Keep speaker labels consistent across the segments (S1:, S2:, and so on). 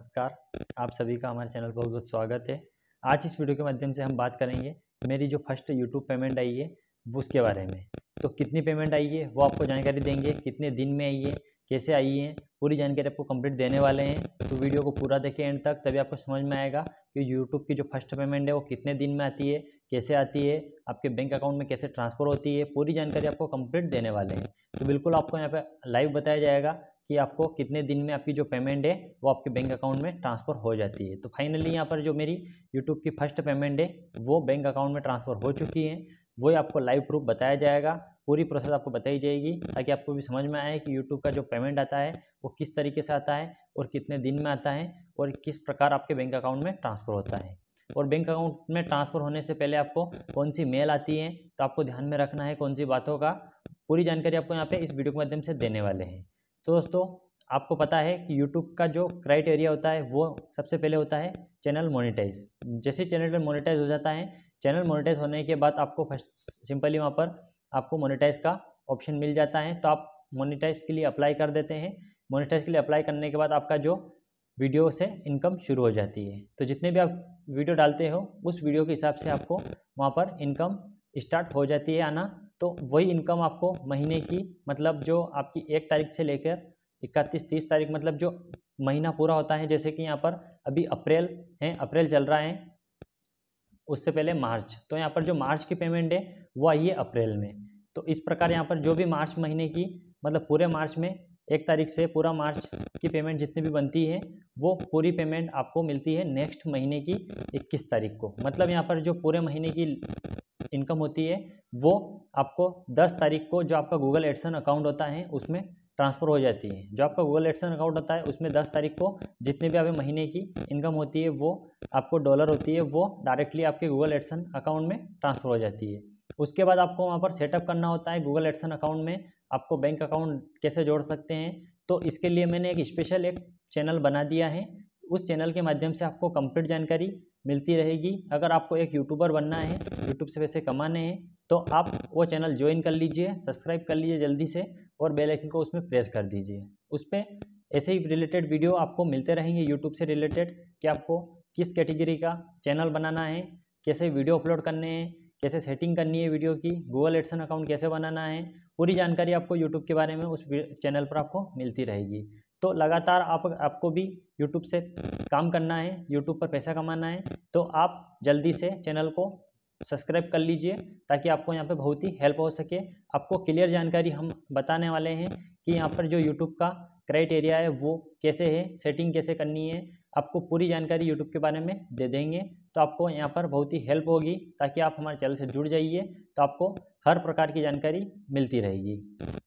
S1: नमस्कार, आप सभी का हमारे चैनल पर बहुत बहुत स्वागत है। आज इस वीडियो के माध्यम से हम बात करेंगे मेरी जो फ़र्स्ट यूट्यूब पेमेंट आई है उसके बारे में। तो कितनी पेमेंट आई है, वो आपको जानकारी देंगे, कितने दिन में आई है, कैसे आई है, पूरी जानकारी आपको कंप्लीट देने वाले हैं। तो वीडियो को पूरा देखें एंड तक, तभी आपको समझ में आएगा कि यूट्यूब की जो फ़र्स्ट पेमेंट है, वो कितने दिन में आती है, कैसे आती है, आपके बैंक अकाउंट में कैसे ट्रांसफ़र होती है, पूरी जानकारी आपको कंप्लीट देने वाले हैं। तो बिल्कुल आपको यहाँ पे लाइव बताया जाएगा कि आपको कितने दिन में आपकी जो पेमेंट है, वो आपके बैंक अकाउंट में ट्रांसफ़र हो जाती है। तो फाइनली यहाँ पर जो मेरी यूट्यूब की फ़र्स्ट पेमेंट है, वो बैंक अकाउंट में ट्रांसफ़र हो चुकी है। वही आपको लाइव प्रूफ बताया जाएगा। पूरी प्रोसेस आपको बताई जाएगी, ताकि आपको भी समझ में आए कि यूट्यूब का जो पेमेंट आता है, वो किस तरीके से आता है और कितने दिन में आता है और किस प्रकार आपके बैंक अकाउंट में ट्रांसफ़र होता है। और बैंक अकाउंट में ट्रांसफ़र होने से पहले आपको कौन सी मेल आती है तो आपको ध्यान में रखना है कौन सी बातों का। पूरी जानकारी आपको यहाँ पे इस वीडियो के माध्यम से देने वाले हैं। तो दोस्तों, आपको पता है कि यूट्यूब का जो क्राइटेरिया होता है, वो सबसे पहले होता है चैनल मोनेटाइज जैसे चैनल मोनेटाइज हो जाता है चैनल मोनेटाइज होने के बाद आपको फ़र्स्ट सिंपली वहाँ पर आपको मोनेटाइज का ऑप्शन मिल जाता है। तो आप मोनेटाइज के लिए अप्लाई कर देते हैं। मोनेटाइज के लिए अप्लाई करने के बाद आपका जो वीडियो से इनकम शुरू हो जाती है। तो जितने भी आप वीडियो डालते हो, उस वीडियो के हिसाब से आपको वहाँ पर इनकम स्टार्ट हो जाती है, आना तो वही इनकम आपको महीने की मतलब जो आपकी एक तारीख से लेकर इकतीस, तीस तारीख मतलब जो महीना पूरा होता है, जैसे कि यहाँ पर अभी अप्रैल है, अप्रैल चल रहा है, उससे पहले मार्च। तो यहाँ पर जो मार्च की पेमेंट है, वो आई है अप्रैल में। तो इस प्रकार यहाँ पर जो भी मार्च महीने की मतलब पूरे मार्च में, एक तारीख से पूरा मार्च की पेमेंट जितनी भी बनती है, वो पूरी पेमेंट आपको मिलती है नेक्स्ट महीने की इक्कीस तारीख को। मतलब यहाँ पर जो पूरे महीने की इनकम होती है, वो आपको दस तारीख को जो आपका गूगल एडसन अकाउंट होता है, उसमें ट्रांसफ़र हो जाती है। जो आपका गूगल एडसन अकाउंट होता है, उसमें दस तारीख को जितने भी आपके महीने की इनकम होती है, वो आपको डॉलर होती है, वो डायरेक्टली आपके गूगल एडसन अकाउंट में ट्रांसफ़र हो जाती है। उसके बाद आपको वहाँ पर सेटअप करना होता है गूगल एडसन अकाउंट में आपको बैंक अकाउंट कैसे जोड़ सकते हैं तो इसके लिए मैंने एक स्पेशल एक चैनल बना दिया है उस चैनल के माध्यम से आपको कंप्लीट जानकारी मिलती रहेगी। अगर आपको एक यूट्यूबर बनना है यूट्यूब से पैसे कमाने हैं तो आप वो चैनल ज्वाइन कर लीजिए सब्सक्राइब कर लीजिए जल्दी से और बेल आइकन को उसमें प्रेस कर दीजिए। उस पर ऐसे ही रिलेटेड वीडियो आपको मिलते रहेंगे यूट्यूब से रिलेटेड कि आपको किस कैटेगरी का चैनल बनाना है, कैसे वीडियो अपलोड करने हैं, कैसे सेटिंग करनी है वीडियो की गूगल एडसन अकाउंट कैसे बनाना है, पूरी जानकारी आपको यूट्यूब के बारे में उस चैनल पर आपको मिलती रहेगी। तो लगातार आप, आपको भी यूट्यूब से काम करना है यूट्यूब पर पैसा कमाना है तो आप जल्दी से चैनल को सब्सक्राइब कर लीजिए ताकि आपको यहाँ पे बहुत ही हेल्प हो सके। आपको क्लियर जानकारी हम बताने वाले हैं कि यहाँ पर जो यूट्यूब का क्राइटेरिया है, वो कैसे है सेटिंग कैसे करनी है, आपको पूरी जानकारी यूट्यूब के बारे में दे देंगे। तो आपको यहाँ पर बहुत ही हेल्प होगी ताकि आप हमारे चैनल से जुड़ जाइए तो आपको हर प्रकार की जानकारी मिलती रहेगी।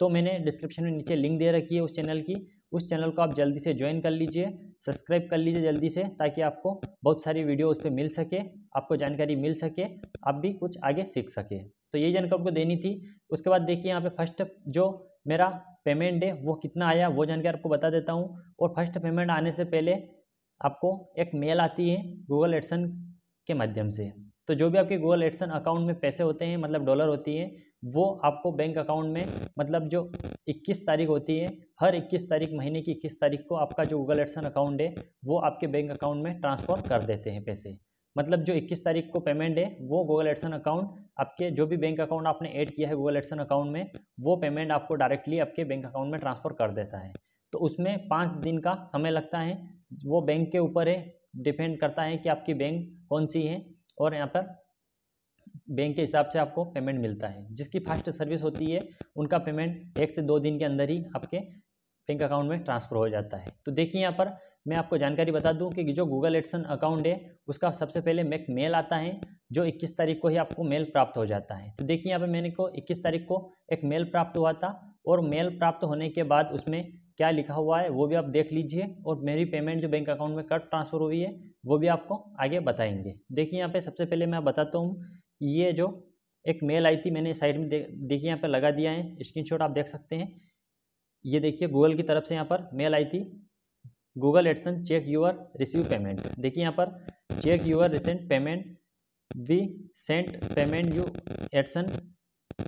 S1: तो मैंने डिस्क्रिप्शन में नीचे लिंक दे रखी है उस चैनल की उस चैनल को आप जल्दी से ज्वाइन कर लीजिए, सब्सक्राइब कर लीजिए जल्दी से, ताकि आपको बहुत सारी वीडियो उस पर मिल सके, आपको जानकारी मिल सके, आप भी कुछ आगे सीख सके। तो यही जानकारी आपको देनी थी। उसके बाद देखिए यहाँ पे फ़र्स्ट जो मेरा पेमेंट है, वो कितना आया, वो जानकारी आपको बता देता हूँ। और फ़र्स्ट पेमेंट आने से पहले आपको एक मेल आती है गूगल एडसन के माध्यम से। तो जो भी आपके गूगल एडसन अकाउंट में पैसे होते हैं मतलब डॉलर होती है वो आपको बैंक अकाउंट में मतलब जो 21 तारीख होती है, हर 21 तारीख महीने की 21 तारीख को आपका जो गूगल एडसन अकाउंट है, वो आपके बैंक अकाउंट में ट्रांसफ़र कर देते हैं पैसे। मतलब जो 21 तारीख को पेमेंट है, वो गूगल एडसन अकाउंट आपके जो भी बैंक अकाउंट आपने ऐड किया है गूगल एडसन अकाउंट में, वो पेमेंट आपको डायरेक्टली आपके बैंक अकाउंट में ट्रांसफ़र कर देता है। तो उसमें पाँच दिन का समय लगता है, वो बैंक के ऊपर है डिपेंड करता है कि आपकी बैंक कौन सी है, और यहाँ पर बैंक के हिसाब से आपको पेमेंट मिलता है। जिसकी फास्ट सर्विस होती है, उनका पेमेंट एक से दो दिन के अंदर ही आपके बैंक अकाउंट में ट्रांसफ़र हो जाता है। तो देखिए यहाँ पर मैं आपको जानकारी बता दूँ कि जो गूगल एडसन अकाउंट है, उसका सबसे पहले एक मेल आता है, जो 21 तारीख को ही आपको मेल प्राप्त हो जाता है। तो देखिए यहाँ पर मैंने को 21 तारीख को एक मेल प्राप्त हुआ था और मेल प्राप्त होने के बाद उसमें क्या लिखा हुआ है, वो भी आप देख लीजिए और मेरी पेमेंट जो बैंक अकाउंट में कट ट्रांसफ़र हुई है, वो भी आपको आगे बताएँगे। देखिए यहाँ पे सबसे पहले मैं बताता हूँ ये जो एक मेल आई थी, मैंने साइड में देखिए, यहाँ पर लगा दिया है। स्क्रीनशॉट आप देख सकते हैं। ये देखिए गूगल की तरफ़ से यहाँ पर मेल आई थी। Google AdSense check your receive payment देखिए, यहाँ पर check your recent payment we sent payment you AdSense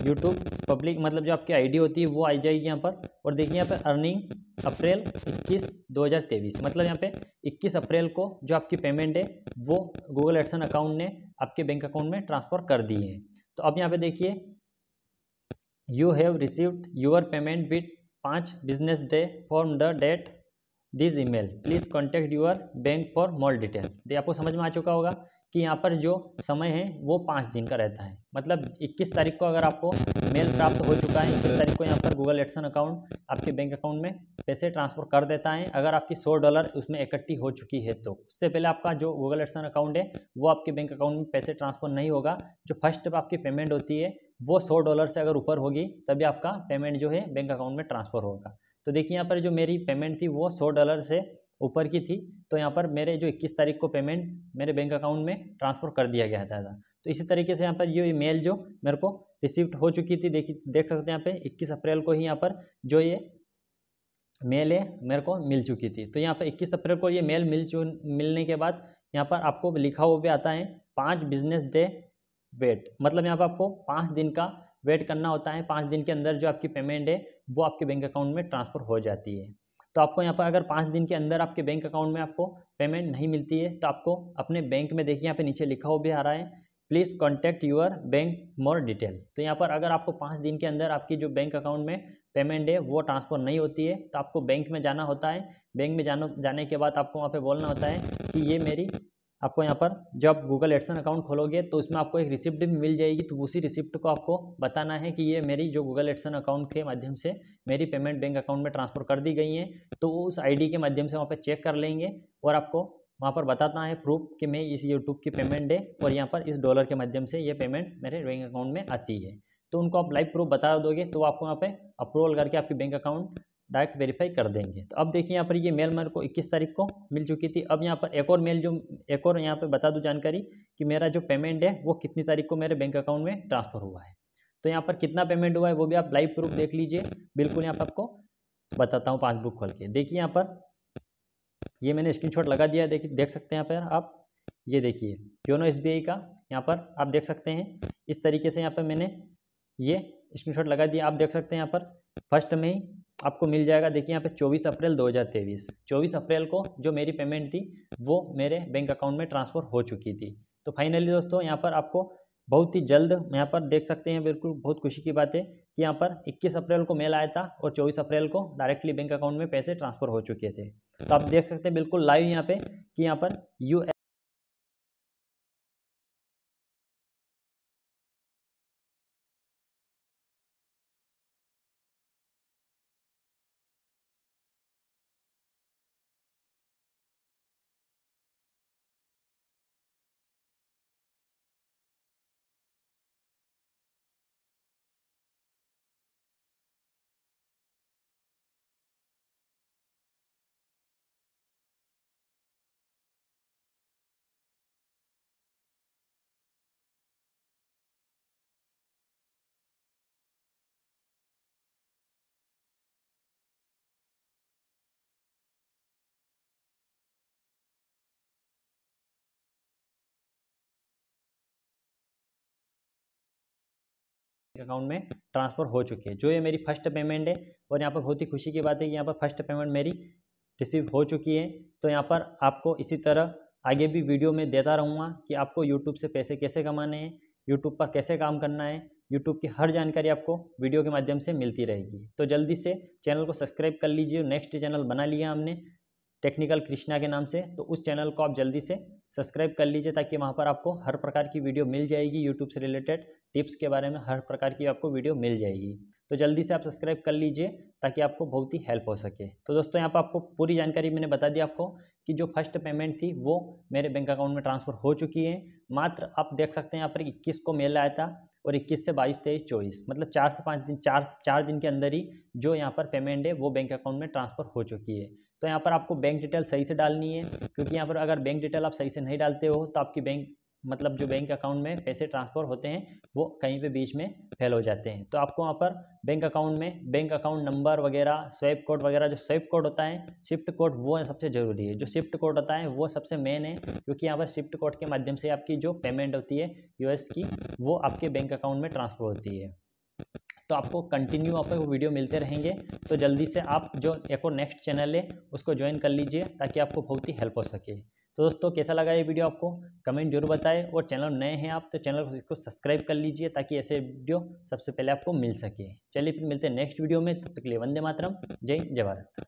S1: YouTube public मतलब जो आपकी आईडी होती है, वो आ जाएगी यहाँ पर। और देखिए यहाँ पर अर्निंग अप्रैल 21 2023 मतलब यहाँ पे 21 अप्रैल को जो आपकी पेमेंट है, वो गूगल एडसन अकाउंट ने आपके बैंक अकाउंट में ट्रांसफ़र कर दी है। तो अब यहाँ पे देखिए you have received your payment with पाँच business day for the date this email please contact your bank for more detail ये आपको समझ में आ चुका होगा। कि यहाँ पर जो समय है, वो पाँच दिन का रहता है। मतलब 21 तारीख को अगर आपको मेल प्राप्त हो चुका है, इक्कीस तारीख को यहाँ पर गूगल एडसन अकाउंट आपके बैंक अकाउंट में पैसे ट्रांसफ़र कर देता है। अगर आपकी 100 डॉलर उसमें इकट्ठी हो चुकी है तो उससे पहले आपका जो गूगल एडसन अकाउंट है, वो आपके बैंक अकाउंट में पैसे ट्रांसफ़र नहीं होगा। जो फ़र्स्ट आपकी पेमेंट होती है, वो सौ डॉलर से अगर ऊपर होगी, तभी आपका पेमेंट जो है बैंक अकाउंट में ट्रांसफ़र होगा। तो देखिए, यहाँ पर जो मेरी पेमेंट थी, वो सौ डॉलर से ऊपर की थी तो यहाँ पर मेरे जो 21 तारीख को पेमेंट मेरे बैंक अकाउंट में ट्रांसफ़र कर दिया गया था तो इसी तरीके से यहाँ पर ये मेल जो मेरे को रिसीव्ड हो चुकी थी देखिए देख सकते हैं यहाँ पे 21 अप्रैल को ही यहाँ पर जो ये मेल है मेरे को मिल चुकी थी। तो यहाँ पर 21 अप्रैल को ये मेल मिल चु, मिलने के बाद यहाँ पर आपको लिखा हुआ भी आता है, पाँच बिज़नेस डे वेट मतलब यहाँ पर आपको पाँच दिन का वेट करना होता है, पाँच दिन के अंदर जो आपकी पेमेंट है, वो आपके बैंक अकाउंट में ट्रांसफ़र हो जाती है। तो आपको यहाँ पर अगर पाँच दिन के अंदर आपके बैंक अकाउंट में आपको पेमेंट नहीं मिलती है तो आपको अपने बैंक में देखिए, यहाँ पे नीचे लिखा हुआ भी आ रहा है please contact your bank more detail तो यहाँ पर अगर आपको पाँच दिन के अंदर आपकी जो बैंक अकाउंट में पेमेंट है, वो ट्रांसफ़र नहीं होती है तो आपको बैंक में जाना होता है। बैंक में जाने के बाद आपको वहाँ पर बोलना होता है कि ये मेरी आपको यहाँ पर जब गूगल एडसन अकाउंट खोलोगे तो उसमें आपको एक रिसिप्ट भी मिल जाएगी। तो उसी रिसिप्ट को आपको बताना है कि ये मेरी जो गूगल एडसन अकाउंट के माध्यम से मेरी पेमेंट बैंक अकाउंट में ट्रांसफ़र कर दी गई है। तो उस आईडी के माध्यम से वहाँ पर चेक कर लेंगे और आपको वहाँ पर बताना है प्रूफ कि मैं इस यूट्यूब की पेमेंट है और यहाँ पर इस डॉलर के माध्यम से ये पेमेंट मेरे बैंक अकाउंट में आती है। तो उनको आप लाइव प्रूफ बता दोगे तो आपको वहाँ पे अप्रूवल करके आपकी बैंक अकाउंट डायरेक्ट वेरीफाई कर देंगे। तो अब देखिए यहाँ पर ये मेल मेरे को 21 तारीख को मिल चुकी थी। अब यहाँ पर एक और मेल जो, एक और यहाँ पर बता दूँ जानकारी कि मेरा जो पेमेंट है वो कितनी तारीख को मेरे बैंक अकाउंट में ट्रांसफ़र हुआ है। तो यहाँ पर कितना पेमेंट हुआ है वो भी आप लाइव प्रूफ देख लीजिए। बिल्कुल यहाँ पर आपको बताता हूँ पासबुक खोल के। देखिए यहाँ पर ये मैंने स्क्रीन लगा दिया देखिए, देख सकते हैं यहाँ पर आप। ये देखिए, योनो एसबीआई का यहाँ पर आप देख सकते हैं। इस तरीके से यहाँ पर मैंने ये स्क्रीनशॉट लगा दिया। आप देख सकते हैं यहाँ पर फ़र्स्ट में आपको मिल जाएगा। देखिए यहाँ पे 24 अप्रैल 2023 24 अप्रैल को जो मेरी पेमेंट थी, वो मेरे बैंक अकाउंट में ट्रांसफ़र हो चुकी थी। तो फाइनली दोस्तों, यहाँ पर आपको बहुत ही जल्द यहाँ पर देख सकते हैं, बिल्कुल बहुत खुशी की बात है कि यहाँ पर 21 अप्रैल को मेल आया था और 24 अप्रैल को डायरेक्टली बैंक अकाउंट में पैसे ट्रांसफ़र हो चुके थे। तो आप देख सकते हैं बिल्कुल लाइव यहाँ पे कि यहाँ पर यू अकाउंट में ट्रांसफ़र हो चुकी है। जो ये मेरी फ़र्स्ट पेमेंट है और यहाँ पर बहुत ही खुशी की बात है कि यहाँ पर फ़र्स्ट पेमेंट मेरी रिसीव हो चुकी है। तो यहाँ पर आपको इसी तरह आगे भी वीडियो में देता रहूँगा कि आपको यूट्यूब से पैसे कैसे कमाने हैं यूट्यूब पर कैसे काम करना है यूट्यूब की हर जानकारी आपको वीडियो के माध्यम से मिलती रहेगी। तो जल्दी से चैनल को सब्सक्राइब कर लीजिए नेक्स्ट चैनल बना लिया हमने टेक्निकल कृष्णा के नाम से तो उस चैनल को आप जल्दी से सब्सक्राइब कर लीजिए ताकि वहाँ पर आपको हर प्रकार की वीडियो मिल जाएगी यूट्यूब से रिलेटेड। टिप्स के बारे में हर प्रकार की आपको वीडियो मिल जाएगी। तो जल्दी से आप सब्सक्राइब कर लीजिए ताकि आपको बहुत ही हेल्प हो सके। तो दोस्तों, यहाँ पर आपको पूरी जानकारी मैंने बता दी आपको कि जो फ़र्स्ट पेमेंट थी वो मेरे बैंक अकाउंट में ट्रांसफ़र हो चुकी है। मात्र आप देख सकते हैं यहाँ पर इक्कीस को मेल आया था और इक्कीस से बाईस, तेईस, चौबीस मतलब चार से पाँच दिन, चार चार दिन के अंदर ही जो यहाँ पर पेमेंट है वो बैंक अकाउंट में ट्रांसफ़र हो चुकी है। तो यहाँ पर आपको बैंक डिटेल सही से डालनी है, क्योंकि यहाँ पर अगर बैंक डिटेल आप सही से नहीं डालते हो तो आपकी बैंक मतलब जो बैंक अकाउंट में पैसे ट्रांसफ़र होते हैं, वो कहीं पे बीच में फेल हो जाते हैं। तो आपको वहाँ पर बैंक अकाउंट में बैंक अकाउंट नंबर वगैरह स्वैप कोड वगैरह, जो स्वैप कोड होता है शिफ्ट कोड वो सबसे ज़रूरी है। जो शिफ्ट कोड होता है, वो सबसे मेन है, क्योंकि यहाँ पर शिफ्ट कोड के माध्यम से आपकी जो पेमेंट होती है यूएस की, वो आपके बैंक अकाउंट में ट्रांसफ़र होती है। तो आपको कंटिन्यू आपको वीडियो मिलते रहेंगे। तो जल्दी से आप जो एक और नेक्स्ट चैनल है, उसको ज्वाइन कर लीजिए, ताकि आपको बहुत ही हेल्प हो सके। तो दोस्तों, कैसा लगा ये वीडियो आपको? कमेंट ज़रूर बताएँ। और चैनल नए हैं आप तो चैनल को सब्सक्राइब कर लीजिए ताकि ऐसे वीडियो सबसे पहले आपको मिल सके। चलिए फिर मिलते हैं नेक्स्ट वीडियो में। तब तक के लिए वंदे मातरम। जय जय भारत